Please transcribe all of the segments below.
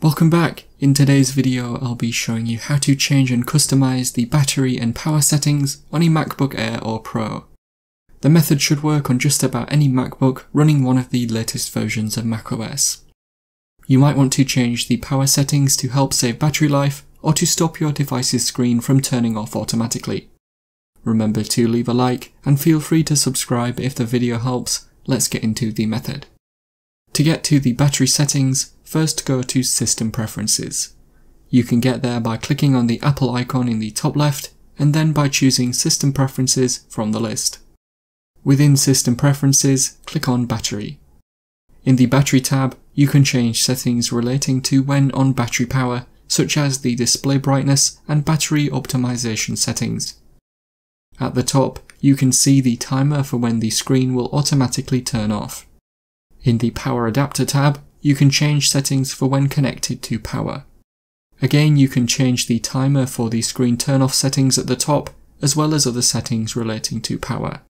Welcome back! In today's video I'll be showing you how to change and customize the battery and power settings on a MacBook Air or Pro. The method should work on just about any MacBook running one of the latest versions of macOS. You might want to change the power settings to help save battery life or to stop your device's screen from turning off automatically. Remember to leave a like and feel free to subscribe if the video helps. Let's get into the method. To get to the battery settings, first go to System Preferences. You can get there by clicking on the Apple icon in the top left and then by choosing System Preferences from the list. Within System Preferences, click on Battery. In the Battery tab, you can change settings relating to when on battery power, such as the display brightness and battery optimization settings. At the top, you can see the timer for when the screen will automatically turn off. In the Power Adapter tab, you can change settings for when connected to power. Again, you can change the timer for the screen turn off settings at the top, as well as other settings relating to power.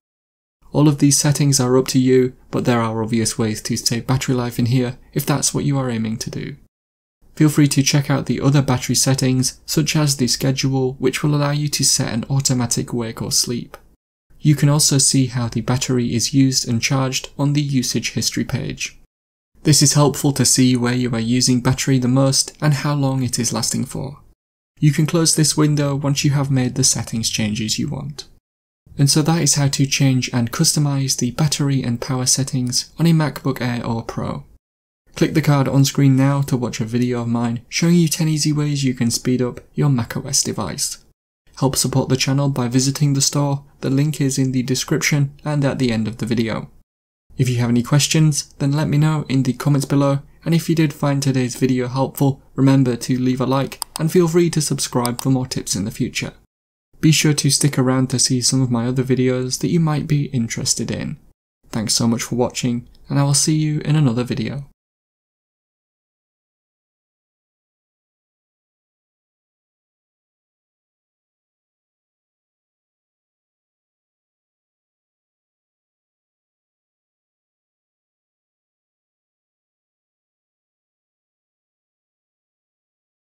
All of these settings are up to you, but there are obvious ways to save battery life in here if that's what you are aiming to do. Feel free to check out the other battery settings, such as the schedule, which will allow you to set an automatic wake or sleep. You can also see how the battery is used and charged on the usage history page. This is helpful to see where you are using battery the most and how long it is lasting for. You can close this window once you have made the settings changes you want. And so that is how to change and customize the battery and power settings on a MacBook Air or Pro. Click the card on screen now to watch a video of mine showing you 10 easy ways you can speed up your macOS device. Help support the channel by visiting the store, the link is in the description and at the end of the video. If you have any questions, then let me know in the comments below, and if you did find today's video helpful, remember to leave a like and feel free to subscribe for more tips in the future. Be sure to stick around to see some of my other videos that you might be interested in. Thanks so much for watching, and I will see you in another video.